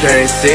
can't see